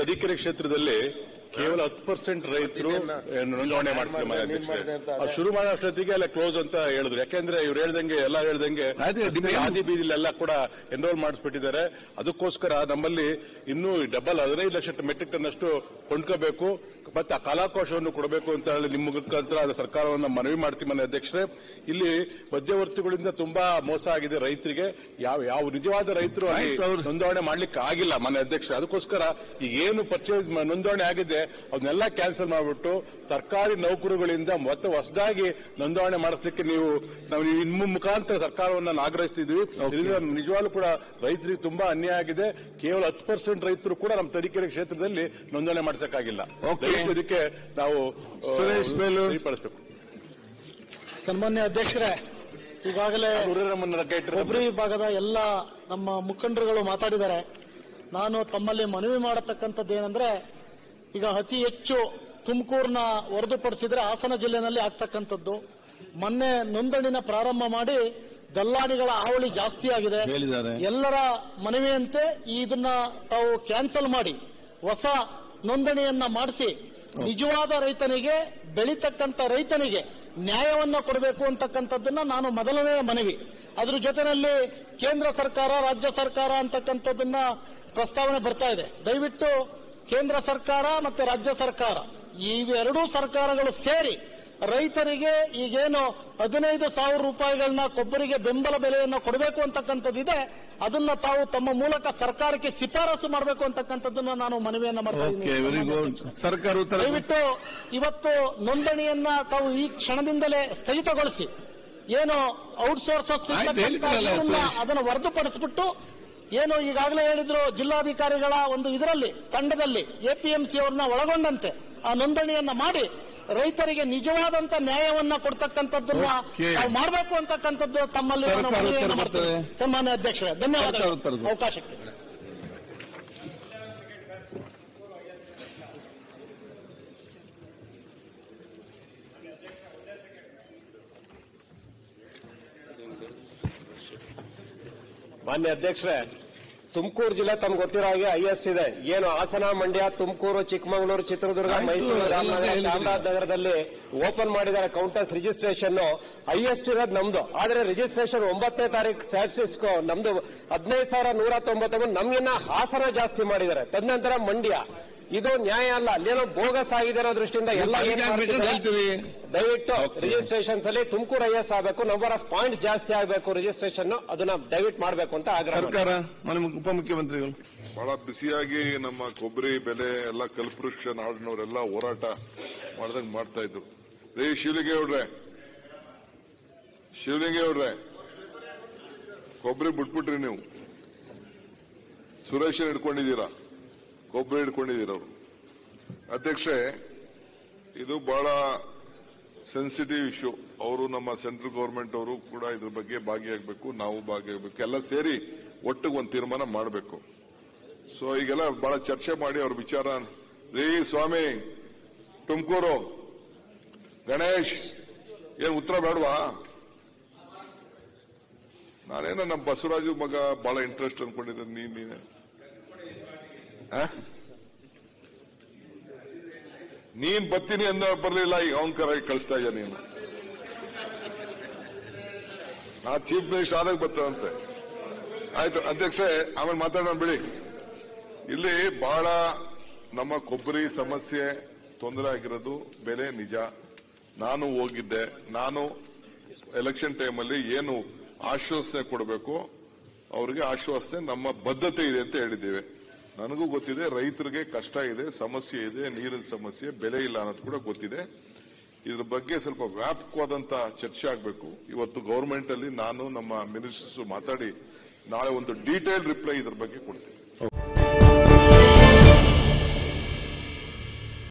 ತರೀಕೆರೆ ಕ್ಷೇತ್ರದಲ್ಲಿ ಕೇವಲ ಹತ್ತು ಪರ್ಸೆಂಟ್ ರೈತರು ನೋಂದಣಿ ಮಾಡಿಸಿದ್ರು ಶುರು ಮಾಡೋ ಅಷ್ಟೊತ್ತಿಗೆ ಅಲ್ಲ ಕ್ಲೋಸ್ ಅಂತ ಹೇಳಿದ್ರು. ಯಾಕೆಂದ್ರೆ ಇವ್ರು ಹೇಳ್ದಂಗೆ ಎಲ್ಲ ಹೇಳ್ದಂಗೆ ಹಾದಿ ಬೀದಿಲೆಲ್ಲ ಕೂಡ ಎನ್ರೋಲ್ ಮಾಡಿಸ್ಬಿಟ್ಟಿದ್ದಾರೆ. ಅದಕ್ಕೋಸ್ಕರ ನಮ್ಮಲ್ಲಿ ಇನ್ನೂ ಡಬಲ್ ಹದಿನೈದು ಲಕ್ಷ ಮೆಟ್ರಿಕ್ ಟನ್ ಅಷ್ಟು ಕೊಂಡ್ಕೋಬೇಕು. ಮತ್ತೆ ಆ ಕೊಡಬೇಕು ಅಂತ ಹೇಳಿ ನಿಮ್ಮ ಮುಖಾಂತರ ಸರ್ಕಾರವನ್ನು ಮನವಿ ಮಾಡ್ತೀವಿ ಮನೆ ಅಧ್ಯಕ್ಷರೇ. ಇಲ್ಲಿ ಮಧ್ಯವರ್ತಿಗಳಿಂದ ತುಂಬಾ ಮೋಸ ಆಗಿದೆ ರೈತರಿಗೆ. ಯಾವ ಯಾವ ನಿಜವಾದ ರೈತರು ನೋಂದಣಿ ಮಾಡ್ಲಿಕ್ಕೆ ಆಗಿಲ್ಲ ಮನೆ ಅಧ್ಯಕ್ಷ ಅದಕ್ಕೋಸ್ಕರ ಈಗ ಏನು ಪರ್ಚೇಸ್ ನೋಂದಣಿ ಆಗಿದೆ ಅದನ್ನೆಲ್ಲ ಕ್ಯಾನ್ಸಲ್ ಮಾಡಿಬಿಟ್ಟು ಸರ್ಕಾರಿ ನೌಕರುಗಳಿಂದ ಮತ್ತೆ ಹೊಸದಾಗಿ ನೋಂದಣಿ ಮಾಡಿಸ್ಲಿಕ್ಕೆ ನೀವು ನಾವು ನಿಮ್ಮ ಮುಖಾಂತರ ಸರ್ಕಾರವನ್ನು ನಾನು ಆಗ್ರಹಿಸ್ತಿದ್ವಿ ನಿಜವಾಗ್ಲೂ ಕೂಡ ರೈತರಿಗೆ ತುಂಬಾ ಅನ್ಯಾಯ ಆಗಿದೆ. ಕೇವಲ ಹತ್ತು ಪರ್ಸೆಂಟ್ ರೈತರು ಕೂಡ ನಮ್ಮ ತರೀಕೆರೆ ಕ್ಷೇತ್ರದಲ್ಲಿ ನೋಂದಣಿ ಮಾಡಿಸಕ್ಕಾಗಿಲ್ಲ. ಇದಕ್ಕೆ ನಾವು ಸುರೇಶ್ ಬೇಲೂರು. ಸನ್ಮಾನ್ಯ ಅಧ್ಯಕ್ಷರೇ ಈಗಾಗಲೇ ಒಬ್ಬರಿ ವಿಭಾಗದ ಎಲ್ಲ ನಮ್ಮ ಮುಖಂಡರುಗಳು ಮಾತಾಡಿದ್ದಾರೆ. ನಾನು ತಮ್ಮಲ್ಲಿ ಮನವಿ ಮಾಡತಕ್ಕಂಥದ್ದು ಏನಂದ್ರೆ ಈಗ ಅತಿ ಹೆಚ್ಚು ತುಮಕೂರಿನ ಹೊರತುಪಡಿಸಿದ್ರೆ ಹಾಸನ ಜಿಲ್ಲೆನಲ್ಲಿ ಆಗ್ತಕ್ಕಂಥದ್ದು. ಮೊನ್ನೆ ನೋಂದಣಿನ ಪ್ರಾರಂಭ ಮಾಡಿ ದಲ್ಲಾಣಿಗಳ ಹಾವಳಿ ಜಾಸ್ತಿ ಆಗಿದೆ. ಹೇಳಿದ್ದಾರೆ. ಎಲ್ಲರ ಮನವಿಯಂತೆ ಇದನ್ನ ತಾವು ಕ್ಯಾನ್ಸಲ್ ಮಾಡಿ ಹೊಸ ನೋಂದಣಿಯನ್ನ ಮಾಡಿಸಿ ನಿಜವಾದ ರೈತನಿಗೆ, ಬೆಳೀತಕ್ಕಂಥ ರೈತನಿಗೆ ನ್ಯಾಯವನ್ನ ಕೊಡಬೇಕು ಅಂತಕ್ಕಂಥದ್ದನ್ನ ನಾನು ಮೊದಲನೆಯ ಮನವಿ. ಅದ್ರ ಜೊತೆಯಲ್ಲಿ ಕೇಂದ್ರ ಸರ್ಕಾರ, ರಾಜ್ಯ ಸರ್ಕಾರ ಅಂತಕ್ಕಂಥದ್ದನ್ನ ಪ್ರಸ್ತಾವನೆ ಬರ್ತಾ ಇದೆ. ದಯವಿಟ್ಟು ಕೇಂದ್ರ ಸರ್ಕಾರ ಮತ್ತೆ ರಾಜ್ಯ ಸರ್ಕಾರ ಇವೆರಡೂ ಸರ್ಕಾರಗಳು ಸೇರಿ ರೈತರಿಗೆ ಈಗೇನು ಹದಿನೈದು ಸಾವಿರ ರೂಪಾಯಿಗಳನ್ನ ಕೊಬ್ಬರಿಗೆ ಬೆಂಬಲ ಬೆಲೆಯನ್ನು ಕೊಡಬೇಕು ಅಂತಕ್ಕಂಥದ್ದಿದೆ ಅದನ್ನ ತಾವು ತಮ್ಮ ಮೂಲಕ ಸರ್ಕಾರಕ್ಕೆ ಶಿಫಾರಸು ಮಾಡಬೇಕು ಅಂತಕ್ಕಂಥದ್ದನ್ನು ನಾನು ಮನವಿಯನ್ನ ಮಾಡ್ತಾ ದಯವಿಟ್ಟು ಇವತ್ತು ನೋಂದಣಿಯನ್ನ ತಾವು ಈ ಕ್ಷಣದಿಂದಲೇ ಸ್ಥಗಿತಗೊಳಿಸಿ. ಏನು ಔಟ್ಸೋರ್ಸಸ್. ಅದನ್ನು ಹೊರತುಪಡಿಸ್ಬಿಟ್ಟು ಏನು ಈಗಾಗಲೇ ಹೇಳಿದ್ರು ಜಿಲ್ಲಾಧಿಕಾರಿಗಳ ಒಂದು ಇದರಲ್ಲಿ ತಂಡದಲ್ಲಿ ಎಪಿಎಂಸಿ ಅವ್ರನ್ನ ಒಳಗೊಂಡಂತೆ ಆ ನೋಂದಣಿಯನ್ನ ಮಾಡಿ ರೈತರಿಗೆ ನಿಜವಾದಂತ ನ್ಯಾಯವನ್ನ ಕೊಡ್ತಕ್ಕಂಥದ್ದನ್ನ. ನಾವು ಮಾಡಬೇಕು ಅಂತಕ್ಕಂಥದ್ದು ತಮ್ಮಲ್ಲಿ ಸನ್ಮಾನ್ಯ ಅಧ್ಯಕ್ಷರೇ ಧನ್ಯವಾದಗಳು. ಅವಕಾಶಕ್ಕೆ ಮಾನ್ಯ ಅಧ್ಯಕ್ಷರೇ ತುಮಕೂರು ಜಿಲ್ಲೆ ತಮ್ಗೆ ಗೊತ್ತಿರೋ ಹಾಗೆ ಹೈಯೆಸ್ಟ್ ಇದೆ. ಏನು ಹಾಸನ ಮಂಡ್ಯ ತುಮಕೂರು ಚಿಕ್ಕಮಗಳೂರು ಚಿತ್ರದುರ್ಗ ಮೈಸೂರು ರಾಮನಗರ ಚಾಮರಾಜನಗರದಲ್ಲಿ ಓಪನ್ ಮಾಡಿದ್ದಾರೆ ಕೌಂಟರ್ಸ್ ರಿಜಿಸ್ಟ್ರೇಷನ್ ಹೈಯೆಸ್ಟ್ ಇರೋದು ನಮ್ದು. ಆದ್ರೆ ರಿಜಿಸ್ಟ್ರೇಷನ್ ಒಂಬತ್ತನೇ ತಾರೀಕು ಸ್ಟ್ಯಾಟಿಸ್ಟಿಕ್ಸ್ ನಮ್ದು ಹದಿನೈದು ಸಾವಿರ ನೂರ ತೊಂಬತ್ತೊಂಬತ್ತು ನಮ್ಗಿನ್ನ ಹಾಸನ ಜಾಸ್ತಿ ಮಾಡಿದ್ದಾರೆ. ತದನಂತರ ಮಂಡ್ಯ. ಇದು ನ್ಯಾಯ ಅಲ್ಲ. ಅಲ್ಲೇನೋ ಬೋಗಸ್ ಆಗಿದೆ ಅನ್ನೋ ದೃಷ್ಟಿಯಿಂದ ಎಲ್ಲ ದಯವಿಟ್ಟು. ರಿಜಿಸ್ಟ್ರೇಷನ್ಸ್ ಅಲ್ಲಿ ತುಮಕೂರು ಐಎಸ್ ಆಗಬೇಕು. ನಂಬರ್ ಆಫ್ ಪಾಯಿಂಟ್ಸ್ ಜಾಸ್ತಿ ಆಗಬೇಕು ರಿಜಿಸ್ಟ್ರೇಷನ್ ಅದನ್ನ ದಯವಿಟ್ಟು ಮಾಡಬೇಕು ಅಂತ. ಸರ್ಕಾರ ಉಪಮುಖ್ಯಮಂತ್ರಿಗಳು. ಬಹಳ ಬಿಸಿಯಾಗಿ ನಮ್ಮ ಕೊಬ್ಬರಿ ಬೆಲೆ ಎಲ್ಲ ಕಲ್ಪವೃಕ್ಷ ನಾಡಿನವರೆಲ್ಲ ಹೋರಾಟ ಮಾಡ್ದಂಗ್ ಮಾಡ್ತಾ ಇದ್ರು. ರೇ ಶಿವಲಿಂಗೇ ಅವ್ರೆ. ಶಿವಲಿಂಗೇ ಅವ್ರೆ. ಕೊಬ್ಬರಿ ಬಿಟ್ಬಿಟ್ರಿ ನೀವು. ಸುರೇಶನ್ ಹಿಡ್ಕೊಂಡಿದ್ದೀರಾ? ಹಿಡ್ಕೊಂಡಿದ್ದೀರ ಅವರು. ಅಧ್ಯಕ್ಷೆ, ಇದು ಬಹಳ ಸೆನ್ಸಿಟಿವ್ ಇಶ್ಯೂ ಅವರು ನಮ್ಮ ಸೆಂಟ್ರಲ್ ಗವರ್ಮೆಂಟ್ ಅವರು ಕೂಡ ಇದ್ರ ಬಗ್ಗೆ ಭಾಗಿಯಾಗಬೇಕು, ನಾವು ಭಾಗಿಯಾಗಬೇಕು, ಎಲ್ಲ ಸೇರಿ ಒಟ್ಟಿಗೆ ಒಂದು ತೀರ್ಮಾನ ಮಾಡಬೇಕು. ಸೊ ಈಗೆಲ್ಲ ಬಹಳ ಚರ್ಚೆ ಮಾಡಿ ಅವ್ರ ವಿಚಾರ. ರೀ ಸ್ವಾಮಿ, ತುಮಕೂರು, ಗಣೇಶ್, ಏನ್ ಉತ್ತರ ಬೇಡವಾ? ನಾನೇನೋ ನಮ್ಮ ಬಸವರಾಜು ಮಗ ಬಹಳ ಇಂಟ್ರೆಸ್ಟ್ ಅನ್ಕೊಂಡಿದ್ದೆ ನೀನ್? ನೀನ್ ಬತ್ತೀನಿ ಅಂದ ಬರ್ಲಿಲ್ಲ, ಈಗ ಅವನ್ ಕಳಿಸ್ತಾ ಇದ್ದ ನೀನು? ನಾ ಚೀಫ್ ಮಿನಿಸ್ಟರ್ ಆದಾಗ ಬರ್ತದಂತೆ ಆಯ್ತು ಅಧ್ಯಕ್ಷೆ ಆಮೇಲೆ ಮಾತಾಡೋಣ ಬಿಡಿ. ಇಲ್ಲಿ ಬಹಳ ನಮ್ಮ ಕೊಬ್ಬರಿ ಸಮಸ್ಯೆ ತೊಂದರೆ ಆಗಿರೋದು, ಬೆಲೆ ನಿಜ. ನಾನು ಹೋಗಿದ್ದೆ, ನಾನು ಎಲೆಕ್ಷನ್ ಟೈಮಲ್ಲಿ ಏನು ಆಶ್ವಾಸನೆ ಕೊಡಬೇಕು, ಅವರಿಗೆ ಆಶ್ವಾಸನೆ ನಮ್ಮ ಬದ್ಧತೆ ಇದೆ ಅಂತ ಹೇಳಿದ್ದೇವೆ. ನನಗೂ ಗೊತ್ತಿದೆ, ರೈತರಿಗೆ ಕಷ್ಟ ಇದೆ, ಸಮಸ್ಯೆ ಇದೆ, ನೀರಿನ ಸಮಸ್ಯೆ, ಬೆಲೆ ಇಲ್ಲ ಅನ್ನೋದು ಕೂಡ ಗೊತ್ತಿದೆ. ಇದ್ರ ಬಗ್ಗೆ ಸ್ವಲ್ಪ ವ್ಯಾಪಕವಾದಂತ ಚರ್ಚೆ ಆಗಬೇಕು. ಇವತ್ತು ಗವರ್ಮೆಂಟ್ ಅಲ್ಲಿ ನಾನು ನಮ್ಮ ಮಿನಿಸ್ಟರ್ಸ್ ಮಾತಾಡಿ ನಾಳೆ ಒಂದು ಡೀಟೇಲ್ ರಿಪ್ಲೈ ಇದ್ರ ಬಗ್ಗೆ ಕೊಡ್ತೀನಿ.